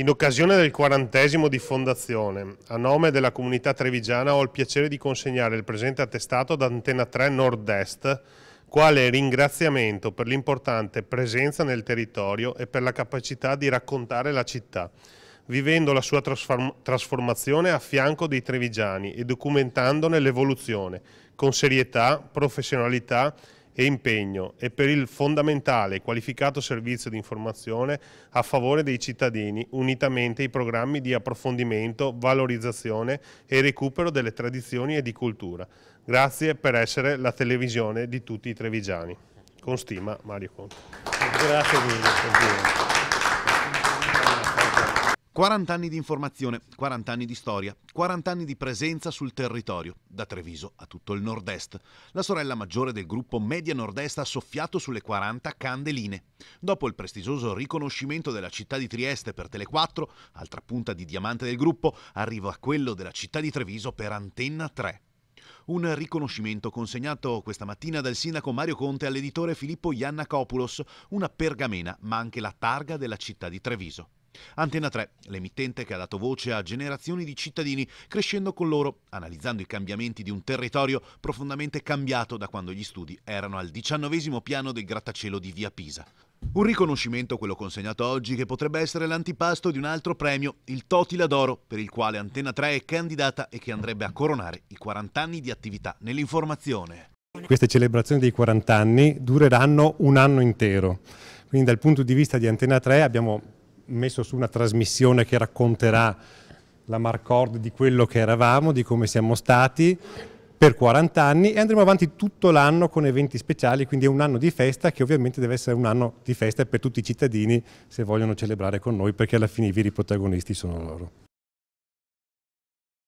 In occasione del quarantesimo di fondazione, a nome della comunità trevigiana ho il piacere di consegnare il presente attestato ad Antena 3 Nord-Est, quale ringraziamento per l'importante presenza nel territorio e per la capacità di raccontare la città, vivendo la sua trasformazione a fianco dei trevigiani e documentandone l'evoluzione, con serietà, professionalità e e impegno e per il fondamentale e qualificato servizio di informazione a favore dei cittadini, unitamente ai programmi di approfondimento, valorizzazione e recupero delle tradizioni e di cultura. Grazie per essere la televisione di tutti i trevigiani. Con stima Mario Conte. Grazie mille. 40 anni di informazione, 40 anni di storia, 40 anni di presenza sul territorio, da Treviso a tutto il nord-est. La sorella maggiore del gruppo Media Nord-Est ha soffiato sulle 40 candeline. Dopo il prestigioso riconoscimento della città di Trieste per Tele4, altra punta di diamante del gruppo, arriva quello della città di Treviso per Antenna 3. Un riconoscimento consegnato questa mattina dal sindaco Mario Conte all'editore Filippo Iannacopoulos, una pergamena ma anche la targa della città di Treviso. Antena 3, l'emittente che ha dato voce a generazioni di cittadini, crescendo con loro, analizzando i cambiamenti di un territorio profondamente cambiato da quando gli studi erano al diciannovesimo piano del grattacielo di Via Pisa. Un riconoscimento, quello consegnato oggi, che potrebbe essere l'antipasto di un altro premio, il Totila d'Oro, per il quale Antena 3 è candidata e che andrebbe a coronare i 40 anni di attività nell'informazione. Queste celebrazioni dei 40 anni dureranno un anno intero, quindi dal punto di vista di Antena 3 abbiamo messo su una trasmissione che racconterà la Marcord di quello che eravamo, di come siamo stati per 40 anni e andremo avanti tutto l'anno con eventi speciali, quindi è un anno di festa che ovviamente deve essere un anno di festa per tutti i cittadini se vogliono celebrare con noi perché alla fine i veri protagonisti sono loro.